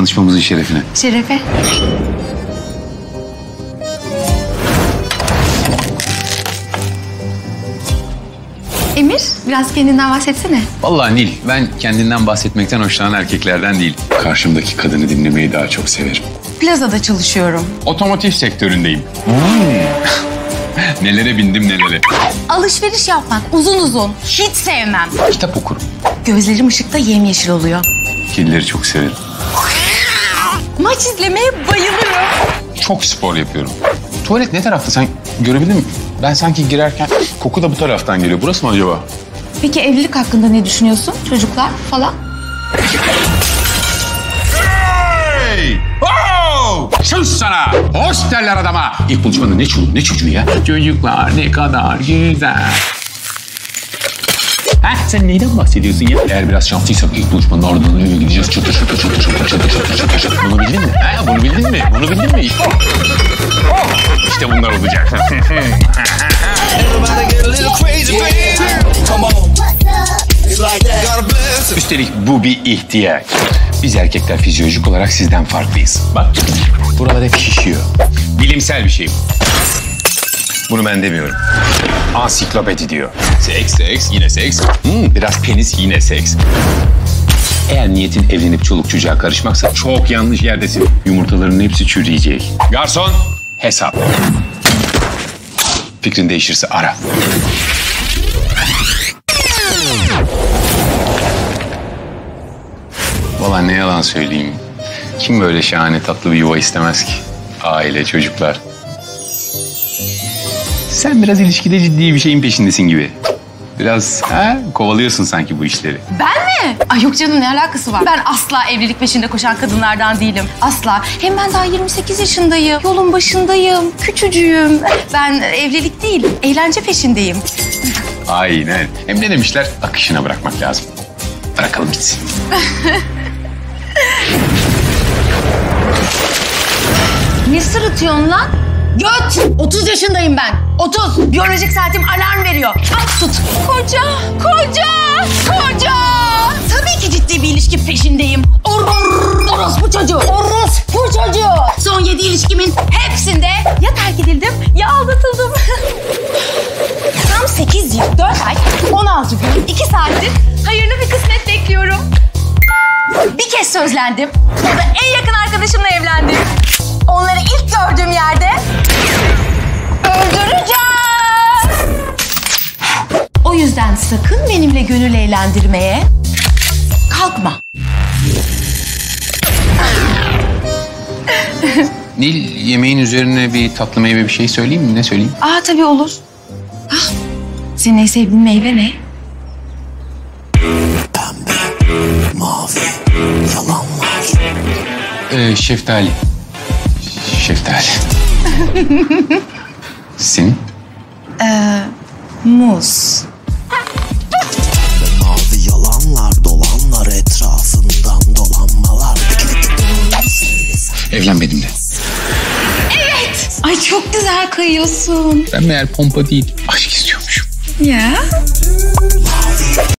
tanışmamızın şerefine. Şerefe. Emir, biraz kendinden bahsetsene. Vallahi Nil, ben kendinden bahsetmekten hoşlanan erkeklerden değil. Karşımdaki kadını dinlemeyi daha çok severim. Plazada çalışıyorum. Otomotiv sektöründeyim. nelere bindim nelere. Alışveriş yapmak uzun uzun. Hiç sevmem. Kitap okurum. Gözlerim ışıkta yemyeşil oluyor. Kedileri çok severim. Maç izlemeye bayılırım. Çok spor yapıyorum. Tuvalet ne tarafta sen görebildin mi? Ben sanki girerken koku da bu taraftan geliyor. Burası mı acaba? Peki evlilik hakkında ne düşünüyorsun? Çocuklar falan? Hey! Oh! Sus sana! Hoş derler adama! İlk buluşmada ne çocuk, ne çocuğu ya? Çocuklar ne kadar güzel. Ha, sen neyden bahsediyorsun ya? Eğer biraz şanslıysak ilk buluşmanın ardından eve gideceğiz. Çatır çatır çatır çatır çatır çatır çatır çatır. Bunu bildin mi? Ha, bunu bildin mi? Bunu bildin mi? Oh! İşte bunlar olacak. Üstelik bu bir ihtiyaç. Biz erkekler fizyolojik olarak sizden farklıyız. Bak buralar hep şişiyor. Bilimsel bir şey bu. Bunu ben demiyorum. Ansiklopedi diyor. Seks, seks, yine seks. Hmm, biraz penis, yine seks. Eğer niyetin evlenip çoluk çocuğa karışmaksa çok yanlış yerdesin. Yumurtaların hepsi çürüyecek. Garson, hesap. Fikrin değişirse ara. Valla ne yalan söyleyeyim. Kim böyle şahane tatlı bir yuva istemez ki? Aile, çocuklar. Sen biraz ilişkide ciddi bir şeyin peşindesin gibi. Biraz ha, kovalıyorsun sanki bu işleri. Ben mi? Ay yok canım ne alakası var? Ben asla evlilik peşinde koşan kadınlardan değilim. Asla. Hem ben daha 28 yaşındayım. Yolun başındayım. Küçücüğüm. Ben evlilik değil, eğlence peşindeyim. Aynen. Hem ne demişler? Akışına bırakmak lazım. Bırakalım gitsin. Ne sırıtıyorsun lan? Göt! 30 yaşındayım ben. 30. Biyolojik saatim alarm veriyor. At tut. Koca, koca, koca. Tabii ki ciddi bir ilişki peşindeyim. Or, or, orospu çocuğu. Orospu çocuğu. Son 7 ilişkimin hepsinde ya terk edildim ya aldatıldım. Tam 8 yıl, 4 ay, 16 gün, 2 saattir hayırlı bir kısmet bekliyorum. Bir kez sözlendim. O da en yakın arkadaşımla evlendim. Onları ilk gördüğüm yerde benimle gönül eğlendirmeye kalkma. Nil yemeğin üzerine bir tatlı meyve bir şey söyleyeyim mi? Ne söyleyeyim? Aa tabii olur. Ah, senin en sevdiğin meyve ne? Pembe, mavi, yalanlar. Ee, şeftali. Şeftali. Senin? Muz. Ay çok güzel kayıyorsun. Ben meğer pompa değil, aşk istiyormuşum. Ya.